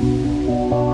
Música